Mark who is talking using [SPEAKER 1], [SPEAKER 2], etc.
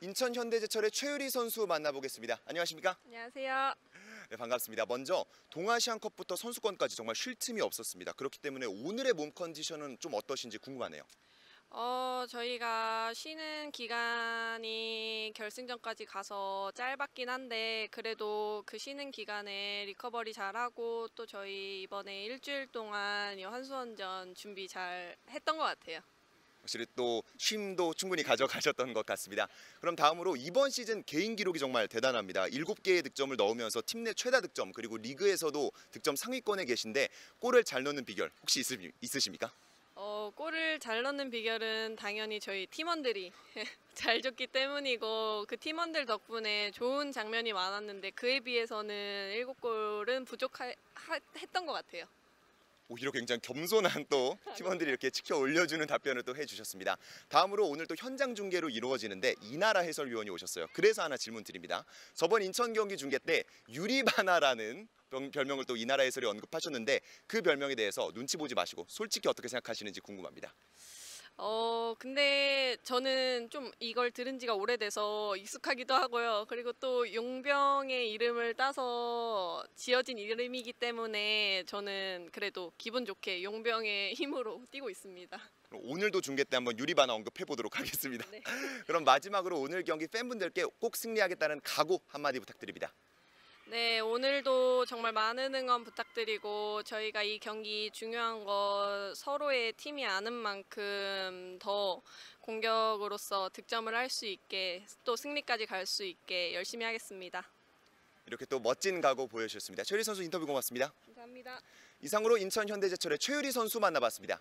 [SPEAKER 1] 인천 현대제철의 최유리 선수 만나보겠습니다. 안녕하십니까?
[SPEAKER 2] 안녕하세요.
[SPEAKER 1] 네, 반갑습니다. 먼저 동아시안컵부터 선수권까지 정말 쉴 틈이 없었습니다. 그렇기 때문에 오늘의 몸 컨디션은 좀 어떠신지 궁금하네요.
[SPEAKER 2] 어, 저희가 쉬는 기간이 결승전까지 가서 짧았긴 한데 그래도 그 쉬는 기간에 리커버리 잘하고 또 저희 이번에 일주일 동안 이 환수원전 준비 잘 했던 것 같아요.
[SPEAKER 1] 확실히 또 쉼도 충분히 가져가셨던 것 같습니다. 그럼 다음으로 이번 시즌 개인 기록이 정말 대단합니다. 7개의 득점을 넣으면서 팀 내 최다 득점 그리고 리그에서도 득점 상위권에 계신데 골을 잘 넣는 비결 혹시 있으, 있으십니까?
[SPEAKER 2] 어, 골을 잘 넣는 비결은 당연히 저희 팀원들이 잘 줬기 때문이고 그 팀원들 덕분에 좋은 장면이 많았는데 그에 비해서는 7골은 부족했던 것 같아요.
[SPEAKER 1] 오히려 굉장히 겸손한 또 팀원들이 이렇게 지켜 올려주는 답변을 또 해주셨습니다. 다음으로 오늘 또 현장 중계로 이루어지는데 이나라 해설위원이 오셨어요. 그래서 하나 질문 드립니다. 저번 인천 경기 중계 때 유리바나라는 병- 별명을 또 이나라 해설이 언급하셨는데 그 별명에 대해서 눈치 보지 마시고 솔직히 어떻게 생각하시는지 궁금합니다.
[SPEAKER 2] 어, 근데 저는 좀 이걸 들은 지가 오래돼서 익숙하기도 하고요. 그리고 또 용병의 이름을 따서 지어진 이름이기 때문에 저는 그래도 기분 좋게 용병의 힘으로 뛰고 있습니다.
[SPEAKER 1] 오늘도 중계 때 한번 유리바나 언급해 보도록 하겠습니다.
[SPEAKER 2] 네.
[SPEAKER 1] 그럼 마지막으로 오늘 경기 팬분들께 꼭 승리하겠다는 각오 한마디 부탁드립니다.
[SPEAKER 2] 네, 오늘도 정말 많은 응원 부탁드리고 저희가 이 경기 중요한 거 서로의 팀이 아는 만큼 더 공격으로서 득점을 할 수 있게 또 승리까지 갈 수 있게 열심히 하겠습니다.
[SPEAKER 1] 이렇게 또 멋진 각오 보여주셨습니다. 최유리 선수 인터뷰 고맙습니다.
[SPEAKER 2] 감사합니다.
[SPEAKER 1] 이상으로 인천 현대제철의 최유리 선수 만나봤습니다.